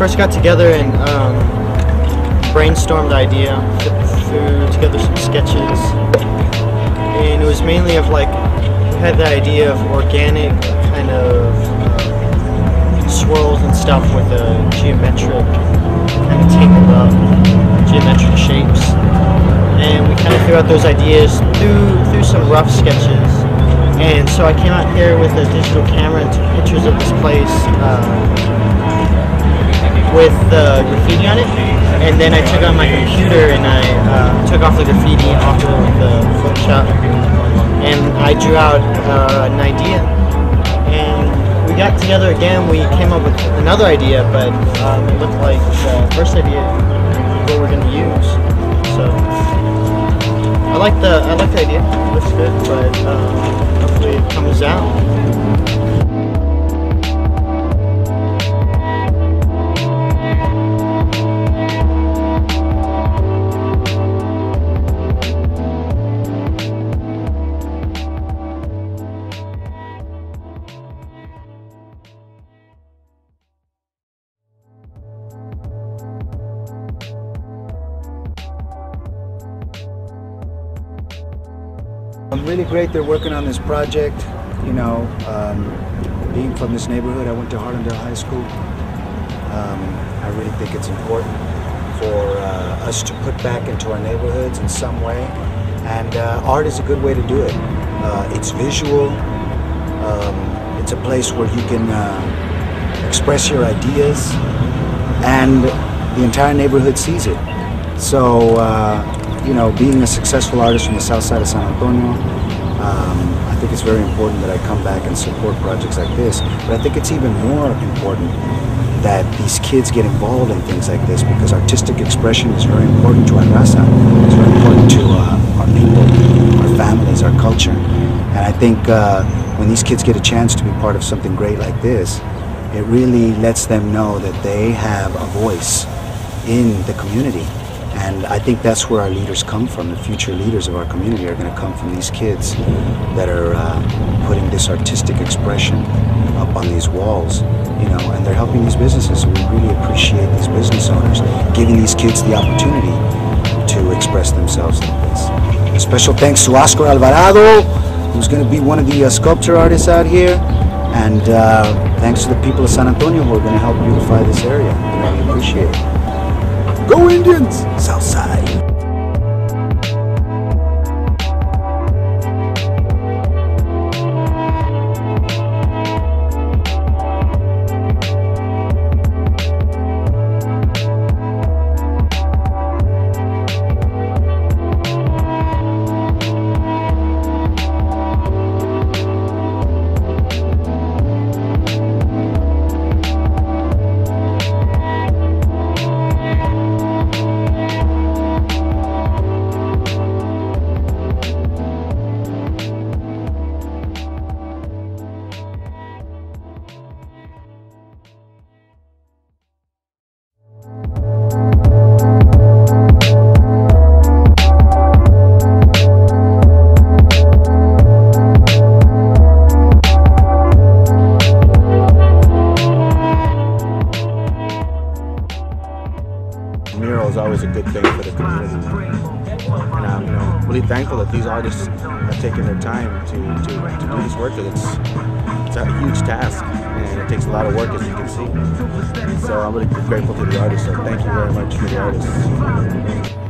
first got together and um, brainstormed the idea, threw together some sketches, and it was mainly of like had the idea of organic kind of uh, swirls and stuff with a geometric kind of tangled up geometric shapes, and we kind of threw out those ideas through through some rough sketches. And so I came out here with a digital camera and took pictures of this place. Uh, with the graffiti on it, and then I took out my computer and I uh, took off the graffiti off of the Photoshop, and I drew out uh, an idea. And we got together again. We came up with another idea, but um, it looked like the first idea what we're gonna use. So I like the I like the idea. It looks good, but um, I'm really great they're working on this project. You know, um, being from this neighborhood, I went to Harlandale High School. Um, I really think it's important for uh, us to put back into our neighborhoods in some way. And uh, art is a good way to do it. Uh, it's visual. Um, it's a place where you can uh, express your ideas and the entire neighborhood sees it. So, uh, you know, being a successful artist from the south side of San Antonio, um, I think it's very important that I come back and support projects like this. But I think it's even more important that these kids get involved in things like this because artistic expression is very important to our raza. It's very important to uh, our people, our families, our culture. And I think uh, when these kids get a chance to be part of something great like this, it really lets them know that they have a voice in the community. And I think that's where our leaders come from. The future leaders of our community are going to come from these kids that are uh, putting this artistic expression up on these walls, you know, and they're helping these businesses. So we really appreciate these business owners giving these kids the opportunity to express themselves like this. A special thanks to Oscar Alvarado, who's going to be one of the uh, sculpture artists out here. And uh, thanks to the people of San Antonio who are going to help beautify this area. I really appreciate it. Go Indians! Southside. Mural is always a good thing for the community. And I'm you know, really thankful that these artists have taken their time to, to, to do this work. Because it's, it's a huge task and it takes a lot of work as you can see. So I'm really grateful to the artists. So thank you very much to the artists.